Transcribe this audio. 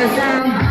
the sound.